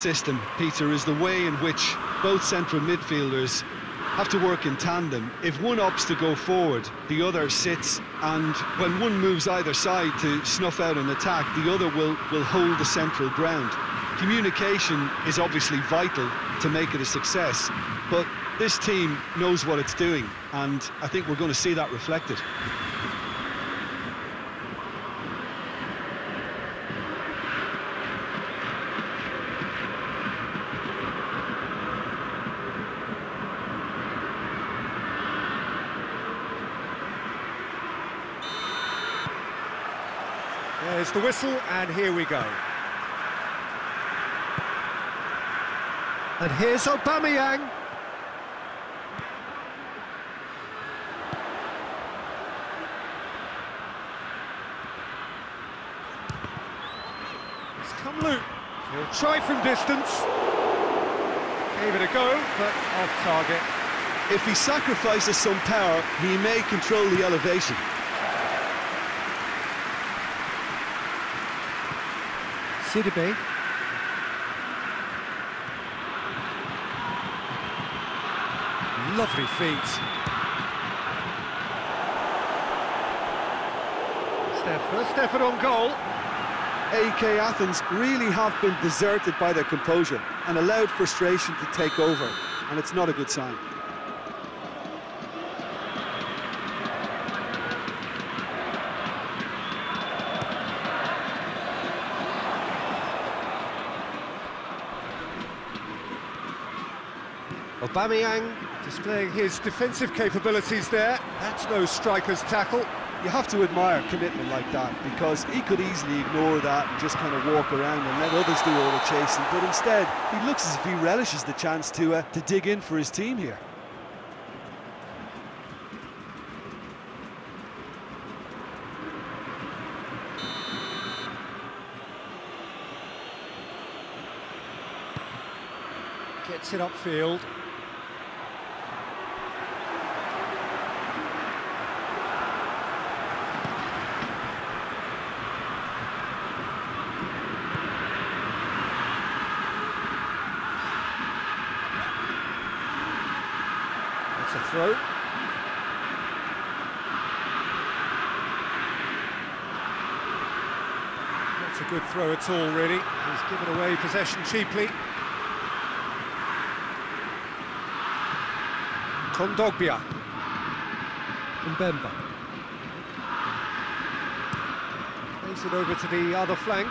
system, Peter, is the way in which both central midfielders have to work in tandem. If one opts to go forward, the other sits, and when one moves either side to snuff out an attack, the other will, will hold the central ground. Communication is obviously vital to make it a success, but this team knows what it's doing, and I think we're going to see that reflected. There's the whistle, and here we go. And here's Aubameyang. It's Kumlu. He'll try from distance. Gave it a go, but off target. If he sacrifices some power, he may control the elevation. Sidibe. Lovely feet. First effort on goal. AEK Athens really have been deserted by their composure and allowed frustration to take over, and it's not a good sign. Aubameyang displaying his defensive capabilities there. That's no striker's tackle. You have to admire commitment like that because he could easily ignore that and just kind of walk around and let others do all the chasing. But instead, he looks as if he relishes the chance to uh, to dig in for his team here. Gets it upfield. That's a throw. Not a good throw at all, really. He's given away possession cheaply. Kondogbia. Mbemba. Plays it over to the other flank.